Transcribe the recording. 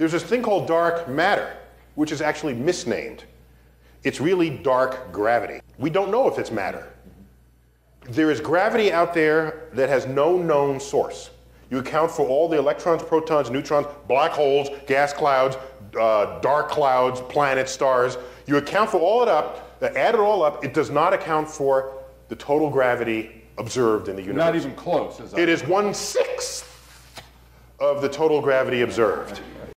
There's this thing called dark matter, which is actually misnamed. It's really dark gravity. We don't know if it's matter. There is gravity out there that has no known source. You account for all the electrons, protons, neutrons, black holes, gas clouds, uh, dark clouds, planets, stars. You account for all it up, add it all up, it does not account for the total gravity observed in the universe. Not even close. Is It is one sixth of the total gravity observed.